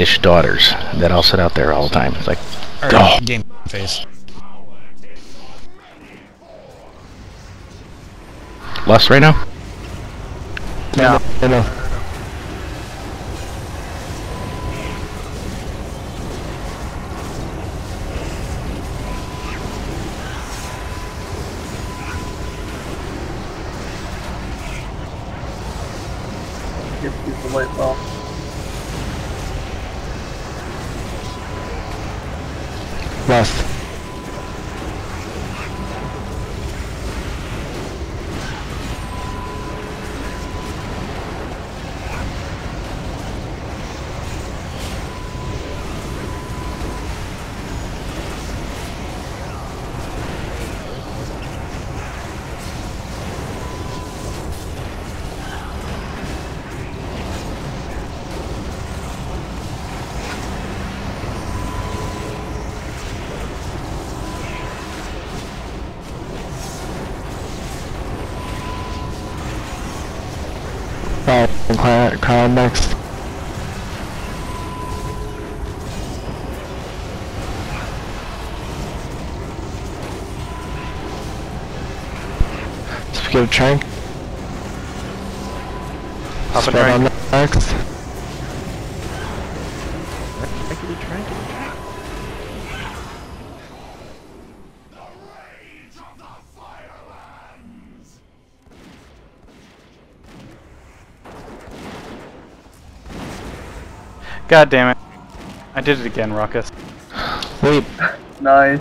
ish daughters that all sit out there all the time. It's like, Or Oh. game face. lust right now? No, no, no. Just use the light bulb. Lust. Alright, cloud, cloud next. Speak of Tranq. Papa Spread on Tranq. next. God damn it. I did it again, Ruckus. Wait, Nice.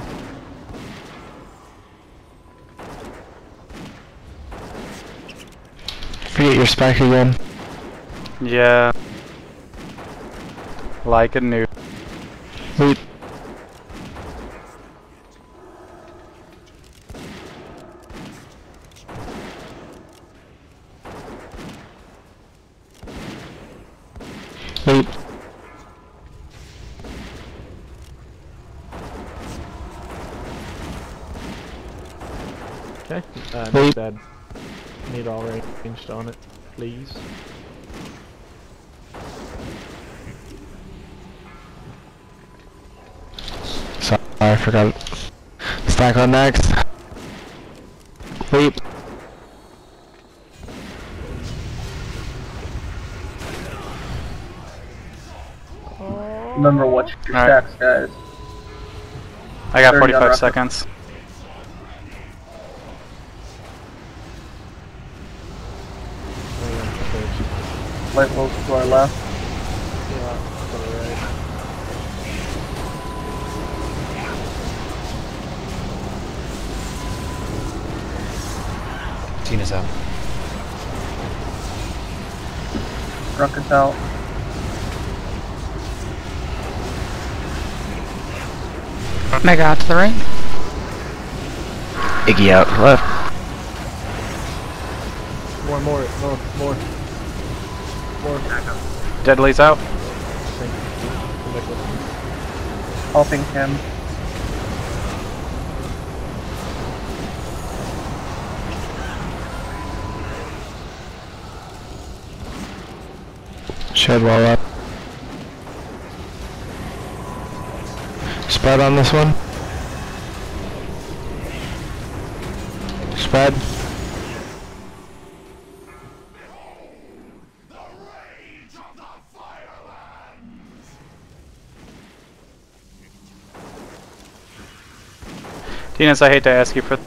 forget your spec again. Yeah. Like a noob. Wait. Wait. Okay. Uh, Wait. not bad. Need all ranged on it, please. Sorry, I forgot. Stack on next. Wait. Remember watch your Alright. stacks, guys. I got 45 Ruckus. seconds. Light bulbs to our left. Yeah, to the right. Tina's out. Ruckus out. Mega out to the right. Iggy out to the left. More, more, more, more. More. Deadly's out. Thank Helping him. Shed wall up. Spread on this one. Spread. Tinas, I hate to ask you for.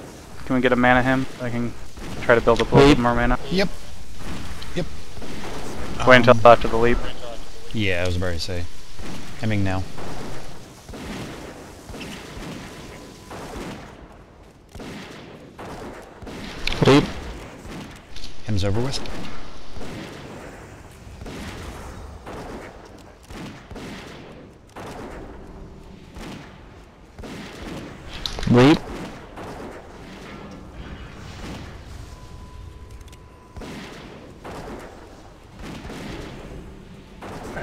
Can we get a mana hymn? I can try to build up a little Leap. bit more mana. Yep. Yep. Wait until Um, after the leap. Yeah, I was about to say. Hemming now. Leap. Hem's over with.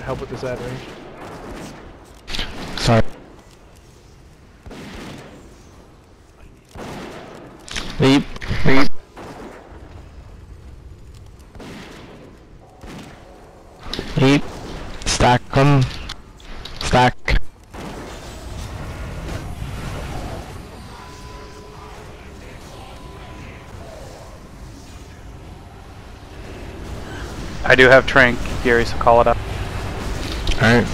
Help with this ad range. Sorry. Leap. Leap. Leap. Stack them. Stack. I do have Tranq, Gary, so call it up. Alright.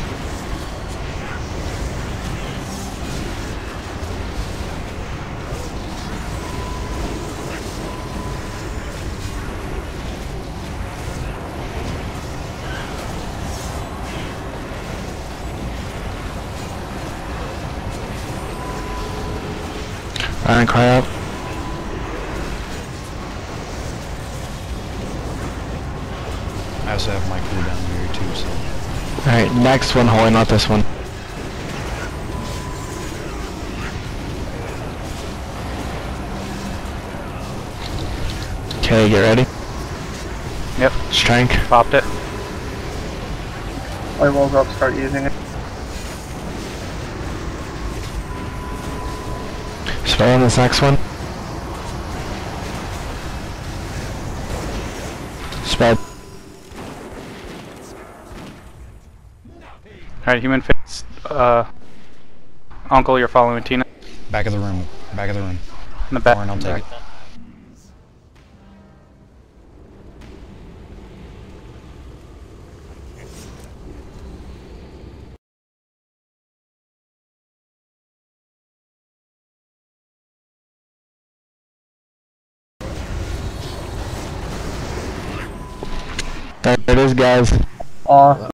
Iron cry up. I also have my crew down here too, so. Alright, next one, Holy, not this one. Okay, get ready. Yep, Strength. popped it. Light walls up, start using it. Spray on this next one. Spread. Alright, human face. Uh, Uncle, you're following Tina Back of the room. Back of the room. in the back. Warren, I'll take it. There it is, guys. Aw.